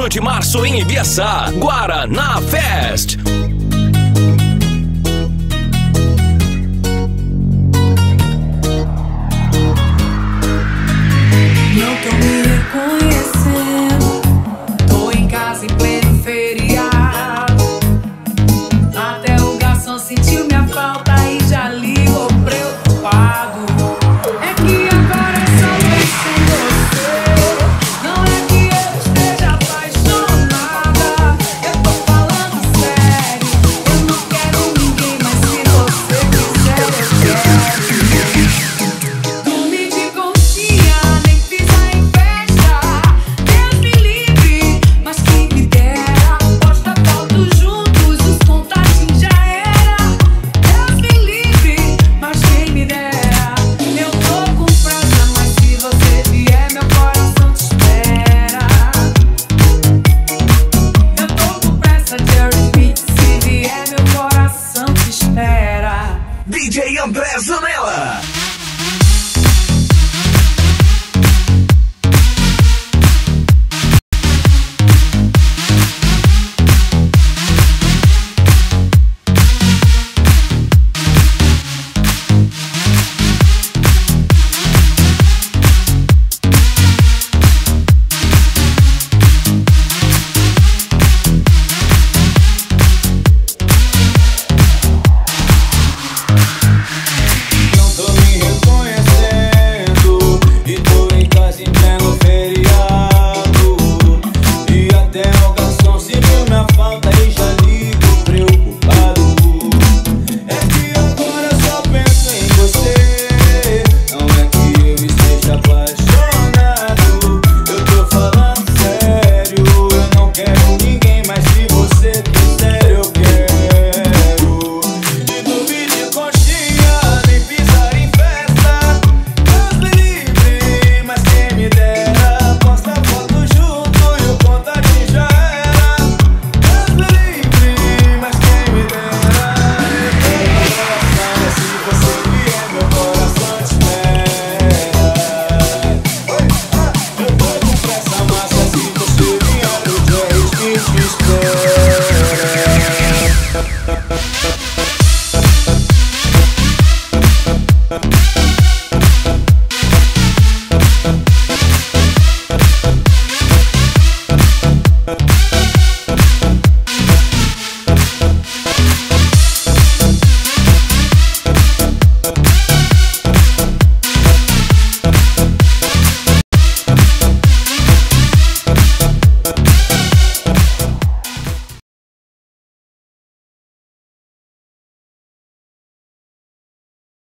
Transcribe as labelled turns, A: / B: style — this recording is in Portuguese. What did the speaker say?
A: 4 de março em Ibiaçá, Guaraná Fest. DJ André Zanella.